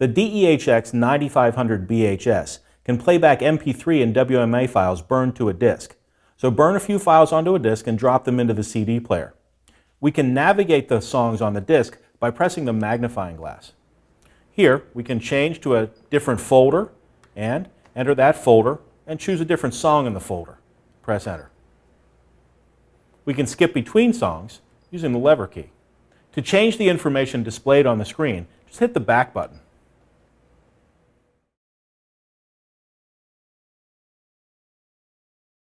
The DEHX 9500 BHS can play back MP3 and WMA files burned to a disk. So burn a few files onto a disk and drop them into the CD player. We can navigate the songs on the disk by pressing the magnifying glass. Here, we can change to a different folder and enter that folder and choose a different song in the folder. Press enter. We can skip between songs using the lever key. To change the information displayed on the screen, just hit the back button.